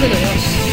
速度よ